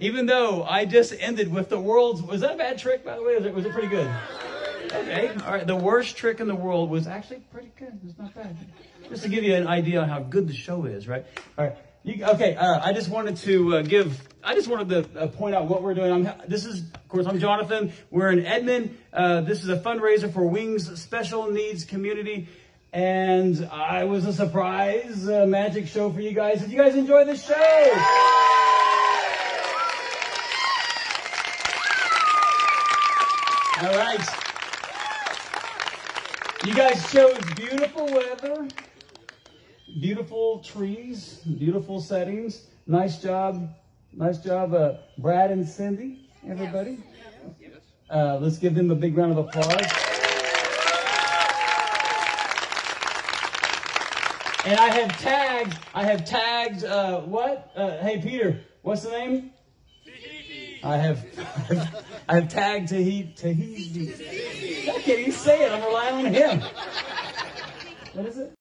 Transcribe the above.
Even though I just ended with the world's, was that a bad trick, by the way? Was it, was it pretty good? Okay, all right. The worst trick in the world was actually pretty good. It's not bad. Just to give you an idea on how good the show is, right? All right. You, okay, I just wanted to uh, give, I just wanted to uh, point out what we're doing. I'm, this is, of course, I'm Jonathan. We're in Edmond. Uh, this is a fundraiser for Wings Special Needs Community. And I was a surprise uh, magic show for you guys. Did you guys enjoy the show? All right. You guys chose beautiful weather, beautiful trees, beautiful settings. Nice job. Nice job, uh, Brad and Cindy, everybody. Uh, let's give them a big round of applause. And I have tagged, I have tagged, uh, what? Uh, hey, Peter, what's the name? I have, I have tagged Tahiti. Tahiti. I can't even say it. I'm relying on him. What is it?